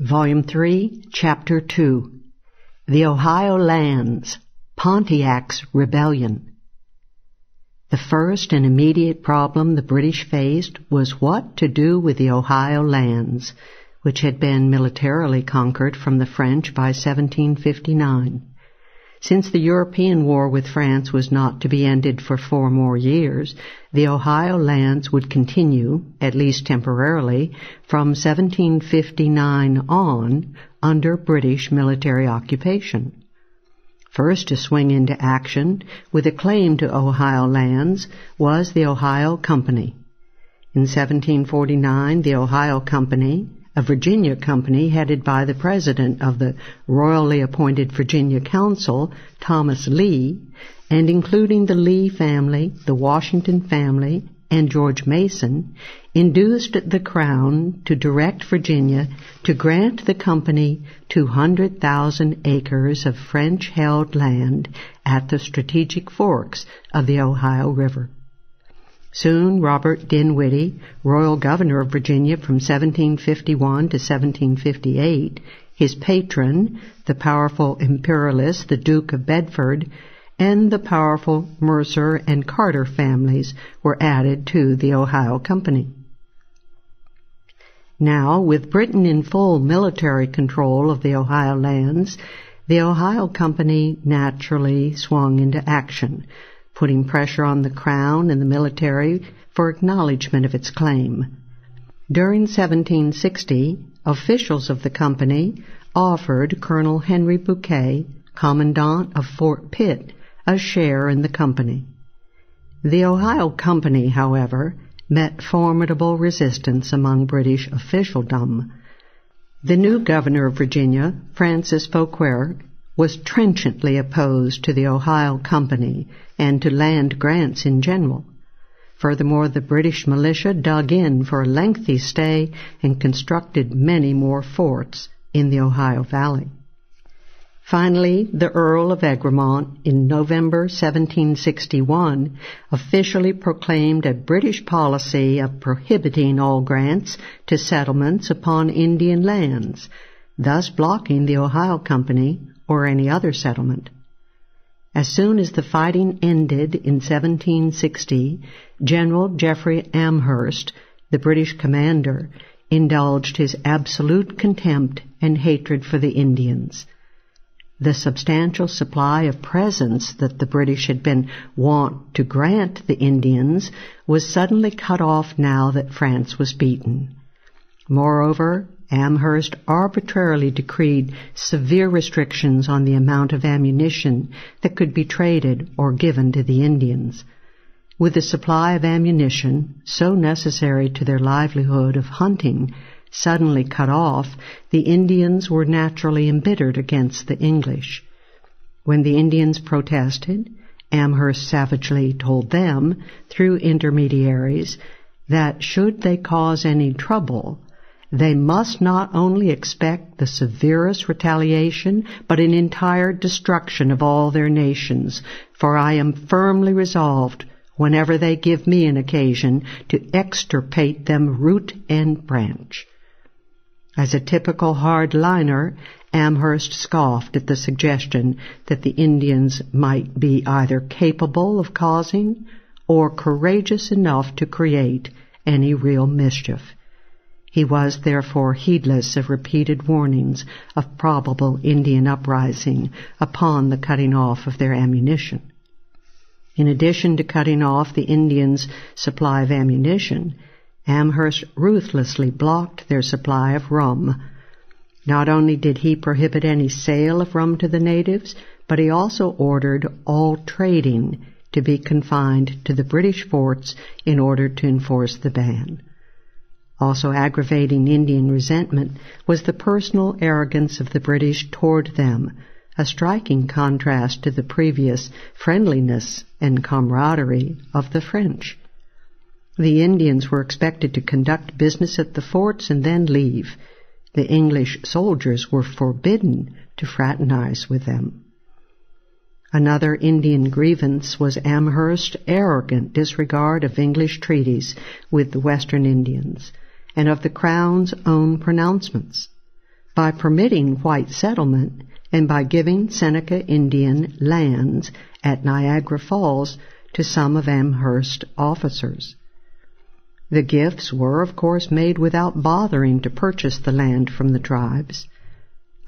Volume 3, Chapter 2 The Ohio Lands Pontiac's Rebellion. The first and immediate problem the British faced was what to do with the Ohio lands, which had been militarily conquered from the French by 1759. Since the European war with France was not to be ended for four more years, the Ohio lands would continue, at least temporarily, from 1759 on under British military occupation. First to swing into action with a claim to Ohio lands was the Ohio Company. In 1749, the Ohio Company, a Virginia company headed by the president of the royally appointed Virginia Council, Thomas Lee, and including the Lee family, the Washington family, and George Mason, induced the Crown to direct Virginia to grant the company 200,000 acres of French held land at the strategic forks of the Ohio River. Soon Robert Dinwiddie, royal governor of Virginia from 1751 to 1758, his patron, the powerful imperialist, the Duke of Bedford, and the powerful Mercer and Carter families were added to the Ohio Company. Now, with Britain in full military control of the Ohio lands, the Ohio Company naturally swung into action, putting pressure on the Crown and the military for acknowledgement of its claim. During 1760, officials of the company offered Colonel Henry Bouquet, Commandant of Fort Pitt, a share in the company. The Ohio Company, however, met formidable resistance among British officialdom. The new governor of Virginia, Francis Fauquier, was trenchantly opposed to the Ohio Company and to land grants in general. Furthermore, the British militia dug in for a lengthy stay and constructed many more forts in the Ohio Valley. Finally, the Earl of Egremont in November 1761 officially proclaimed a British policy of prohibiting all grants to settlements upon Indian lands, thus blocking the Ohio Company or any other settlement. As soon as the fighting ended in 1760, General Jeffrey Amherst, the British commander, indulged his absolute contempt and hatred for the Indians. The substantial supply of presents that the British had been wont to grant the Indians was suddenly cut off now that France was beaten. Moreover, Amherst arbitrarily decreed severe restrictions on the amount of ammunition that could be traded or given to the Indians. With the supply of ammunition, so necessary to their livelihood of hunting, suddenly cut off, the Indians were naturally embittered against the English. When the Indians protested, Amherst savagely told them, through intermediaries, that should they cause any trouble, they must not only expect the severest retaliation, but an entire destruction of all their nations, for I am firmly resolved, whenever they give me an occasion, to extirpate them root and branch. As a typical hardliner, Amherst scoffed at the suggestion that the Indians might be either capable of causing or courageous enough to create any real mischief. He was therefore heedless of repeated warnings of probable Indian uprising upon the cutting off of their ammunition. In addition to cutting off the Indians' supply of ammunition, Amherst ruthlessly blocked their supply of rum. Not only did he prohibit any sale of rum to the natives, but he also ordered all trading to be confined to the British forts in order to enforce the ban. Also aggravating Indian resentment was the personal arrogance of the British toward them, a striking contrast to the previous friendliness and camaraderie of the French. The Indians were expected to conduct business at the forts and then leave. The English soldiers were forbidden to fraternize with them. Another Indian grievance was Amherst's arrogant disregard of English treaties with the Western Indians and of the Crown's own pronouncements. by permitting white settlement and by giving Seneca Indian lands at Niagara Falls to some of Amherst's officers. The gifts were, of course, made without bothering to purchase the land from the tribes.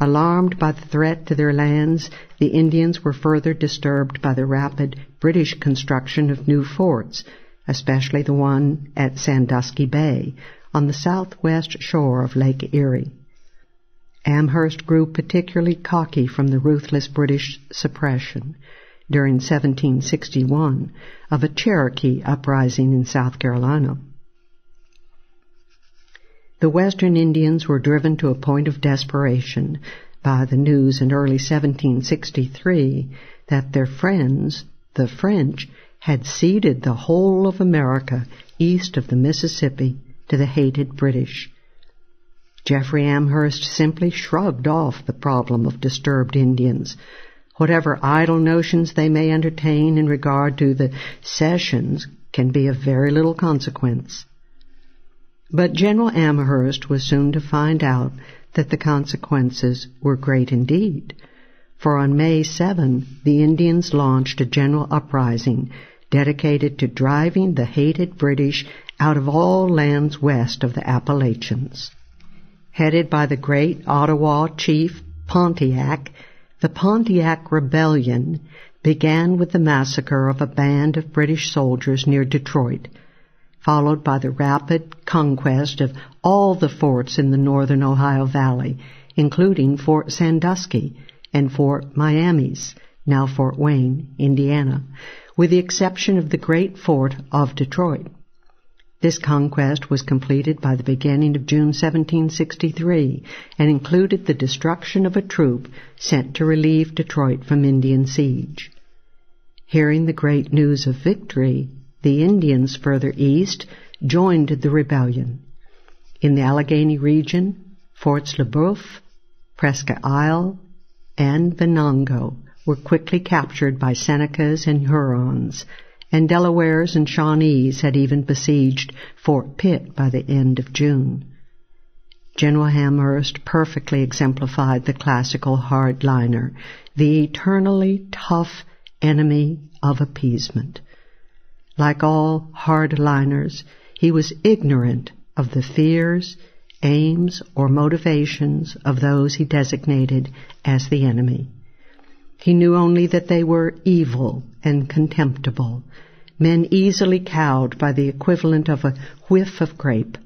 Alarmed by the threat to their lands, the Indians were further disturbed by the rapid British construction of new forts, especially the one at Sandusky Bay on the southwest shore of Lake Erie. Amherst grew particularly cocky from the ruthless British suppression during 1761 of a Cherokee uprising in South Carolina. The Western Indians were driven to a point of desperation by the news in early 1763 that their friends, the French, had ceded the whole of America east of the Mississippi to the hated British. Jeffrey Amherst simply shrugged off the problem of disturbed Indians. Whatever idle notions they may entertain in regard to the cessions can be of very little consequence. But General Amherst was soon to find out that the consequences were great indeed. For on May 7, the Indians launched a general uprising dedicated to driving the hated British out of all lands west of the Appalachians. Headed by the great Ottawa chief Pontiac, the Pontiac Rebellion began with the massacre of a band of British soldiers near Detroit followed by the rapid conquest of all the forts in the northern Ohio Valley, including Fort Sandusky and Fort Miamis, now Fort Wayne, Indiana, with the exception of the great fort of Detroit. This conquest was completed by the beginning of June 1763 and included the destruction of a troop sent to relieve Detroit from Indian siege. Hearing the great news of victory, the Indians further east joined the rebellion. In the Allegheny region, Forts Le Boeuf, Presque Isle, and Venango were quickly captured by Senecas and Hurons, and Delawares and Shawnees had even besieged Fort Pitt by the end of June. General Amherst perfectly exemplified the classical hardliner, the eternally tough enemy of appeasement. Like all hardliners, he was ignorant of the fears, aims, or motivations of those he designated as the enemy. He knew only that they were evil and contemptible, men easily cowed by the equivalent of a whiff of grape.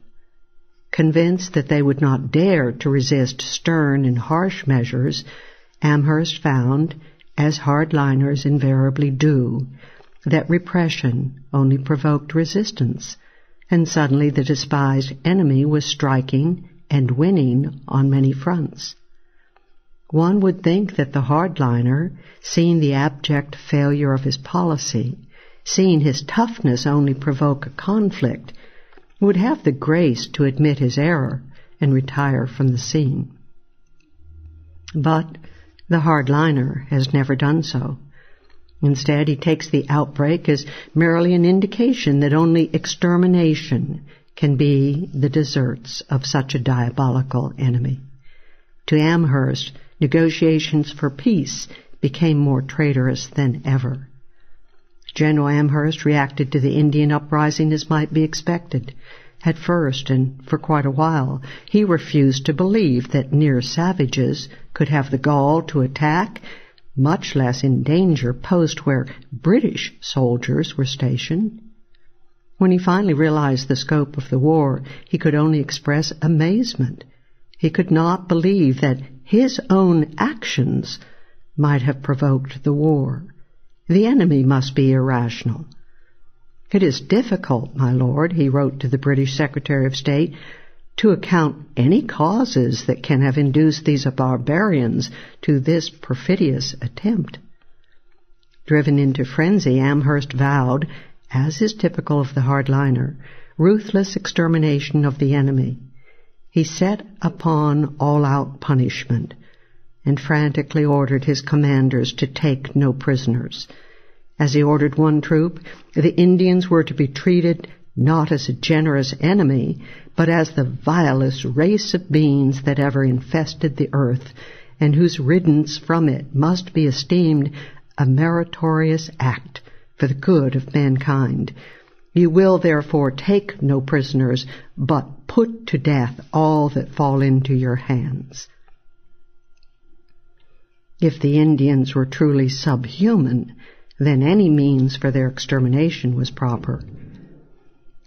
Convinced that they would not dare to resist stern and harsh measures, Amherst found, as hardliners invariably do, that repression only provoked resistance, and suddenly the despised enemy was striking and winning on many fronts. One would think that the hardliner, seeing the abject failure of his policy, seeing his toughness only provoke a conflict, would have the grace to admit his error and retire from the scene. But the hardliner has never done so. Instead, he takes the outbreak as merely an indication that only extermination can be the deserts of such a diabolical enemy. To Amherst, negotiations for peace became more traitorous than ever. General Amherst reacted to the Indian uprising as might be expected. At first, and for quite a while, he refused to believe that near savages could have the gall to attack much less in danger post where British soldiers were stationed. When he finally realized the scope of the war, he could only express amazement. He could not believe that his own actions might have provoked the war. The enemy must be irrational. It is difficult, my lord, he wrote to the British Secretary of State, to account any causes that can have induced these barbarians to this perfidious attempt. Driven into frenzy, Amherst vowed, as is typical of the hardliner, ruthless extermination of the enemy. He set upon all-out punishment and frantically ordered his commanders to take no prisoners. As he ordered one troop, the Indians were to be treated not as a generous enemy, but as the vilest race of beings that ever infested the earth, and whose riddance from it must be esteemed a meritorious act for the good of mankind. You will therefore take no prisoners, but put to death all that fall into your hands. If the Indians were truly subhuman, then any means for their extermination was proper.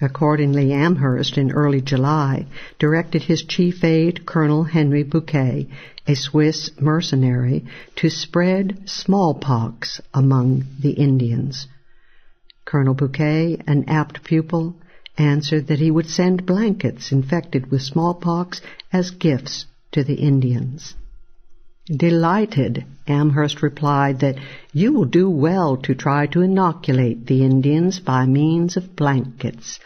Accordingly, Amherst in early July directed his chief aide, Colonel Henry Bouquet, a Swiss mercenary, to spread smallpox among the Indians. Colonel Bouquet, an apt pupil, answered that he would send blankets infected with smallpox as gifts to the Indians. Delighted, Amherst replied that you will do well to try to inoculate the Indians by means of blankets,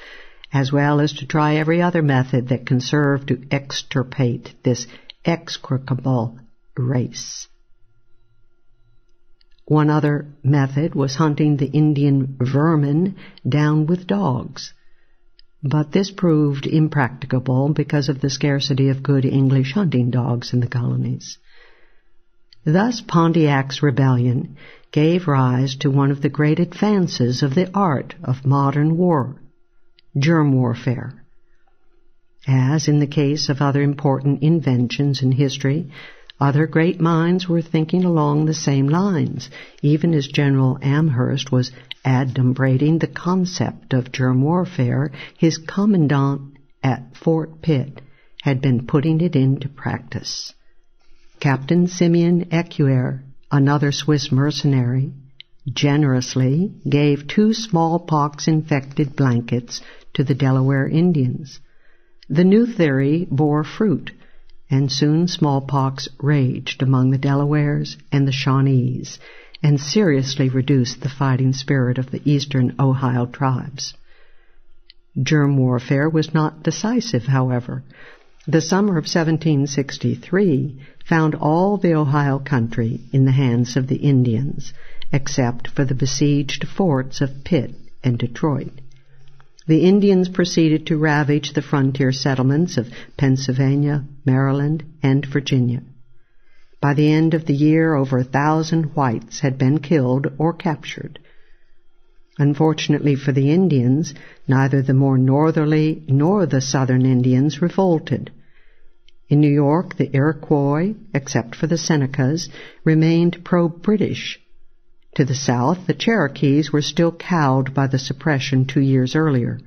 as well as to try every other method that can serve to extirpate this execrable race. One other method was hunting the Indian vermin down with dogs. But this proved impracticable because of the scarcity of good English hunting dogs in the colonies. Thus Pontiac's rebellion gave rise to one of the great advances of the art of modern war, germ warfare. As in the case of other important inventions in history, other great minds were thinking along the same lines, even as General Amherst was adumbrating the concept of germ warfare, his commandant at Fort Pitt had been putting it into practice. Captain Simeon Ecuyer, another Swiss mercenary, generously gave two smallpox infected blankets to the Delaware Indians. The new theory bore fruit, and soon smallpox raged among the Delawares and the Shawnees, and seriously reduced the fighting spirit of the eastern Ohio tribes. Germ warfare was not decisive, however. The summer of 1763 found all the Ohio country in the hands of the Indians, except for the besieged forts of Pitt and Detroit. The Indians proceeded to ravage the frontier settlements of Pennsylvania, Maryland, and Virginia. By the end of the year, over a thousand whites had been killed or captured. Unfortunately for the Indians, neither the more northerly nor the southern Indians revolted. In New York, the Iroquois, except for the Senecas, remained pro-British. To the south, the Cherokees were still cowed by the suppression two years earlier,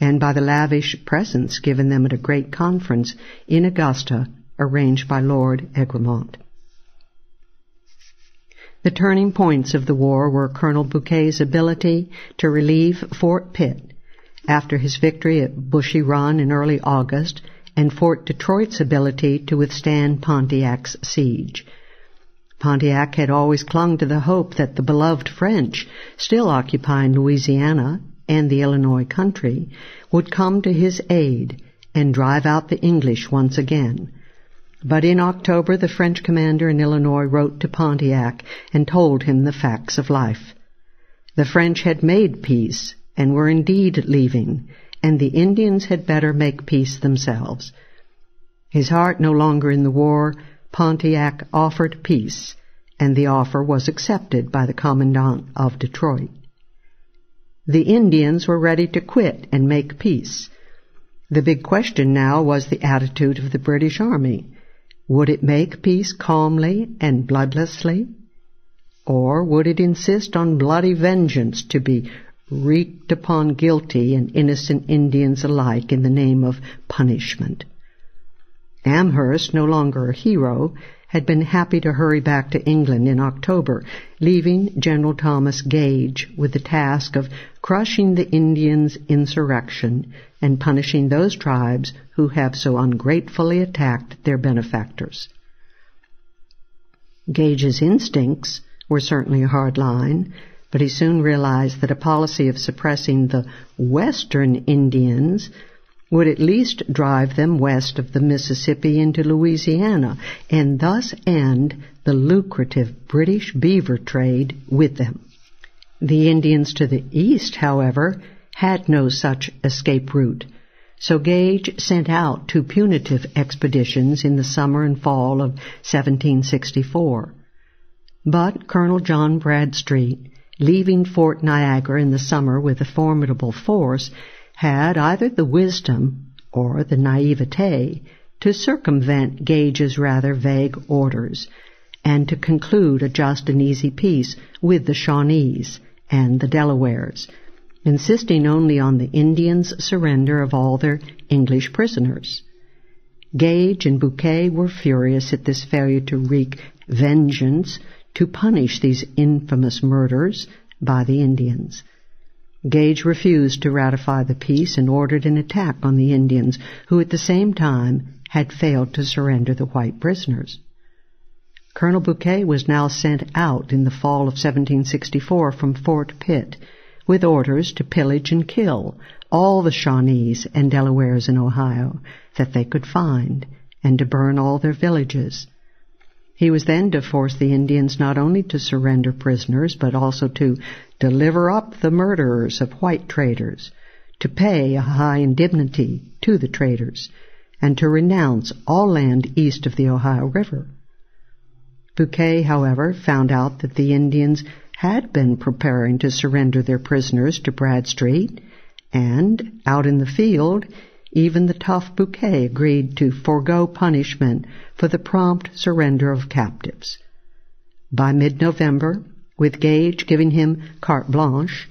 and by the lavish presents given them at a great conference in Augusta arranged by Lord Egremont. The turning points of the war were Colonel Bouquet's ability to relieve Fort Pitt after his victory at Bushy Run in early August and Fort Detroit's ability to withstand Pontiac's siege. Pontiac had always clung to the hope that the beloved French, still occupying Louisiana and the Illinois country, would come to his aid and drive out the English once again. But in October, the French commander in Illinois wrote to Pontiac and told him the facts of life. The French had made peace and were indeed leaving, and the Indians had better make peace themselves. His heart no longer in the war, Pontiac offered peace, and the offer was accepted by the commandant of Detroit. The Indians were ready to quit and make peace. The big question now was the attitude of the British Army. Would it make peace calmly and bloodlessly? Or would it insist on bloody vengeance to be wreaked upon guilty and innocent Indians alike in the name of punishment? Amherst, no longer a hero, had been happy to hurry back to England in October, leaving General Thomas Gage with the task of crushing the Indians' insurrection and punishing those tribes who have so ungratefully attacked their benefactors. Gage's instincts were certainly a hard line, but he soon realized that a policy of suppressing the Western Indians would at least drive them west of the Mississippi into Louisiana and thus end the lucrative British beaver trade with them. The Indians to the east, however, had no such escape route, so Gage sent out two punitive expeditions in the summer and fall of 1764. But Colonel John Bradstreet, leaving Fort Niagara in the summer with a formidable force, had either the wisdom or the naivete to circumvent Gage's rather vague orders and to conclude a just and easy peace with the Shawnees and the Delawares, insisting only on the Indians' surrender of all their English prisoners. Gage and Bouquet were furious at this failure to wreak vengeance to punish these infamous murders by the Indians. Gage refused to ratify the peace and ordered an attack on the Indians, who at the same time had failed to surrender the white prisoners. Colonel Bouquet was now sent out in the fall of 1764 from Fort Pitt with orders to pillage and kill all the Shawnees and Delawares in Ohio that they could find and to burn all their villages. He was then to force the Indians not only to surrender prisoners, but also to deliver up the murderers of white traders, to pay a high indemnity to the traders, and to renounce all land east of the Ohio River. Bouquet, however, found out that the Indians had been preparing to surrender their prisoners to Bradstreet, and, out in the field, even the tough Bouquet agreed to forego punishment for the prompt surrender of captives. By mid-November, with Gage giving him carte blanche,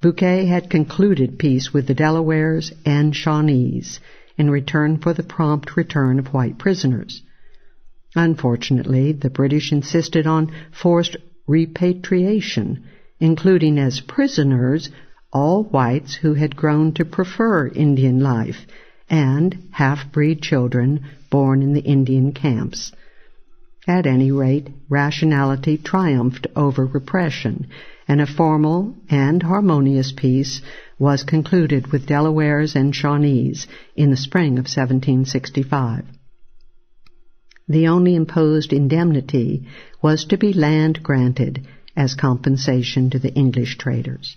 Bouquet had concluded peace with the Delawares and Shawnees in return for the prompt return of white prisoners. Unfortunately, the British insisted on forced repatriation, including as prisoners all whites who had grown to prefer Indian life and half-breed children born in the Indian camps. At any rate, rationality triumphed over repression, and a formal and harmonious peace was concluded with Delawares and Shawnees in the spring of 1765 the only imposed indemnity was to be land granted as compensation to the English traders.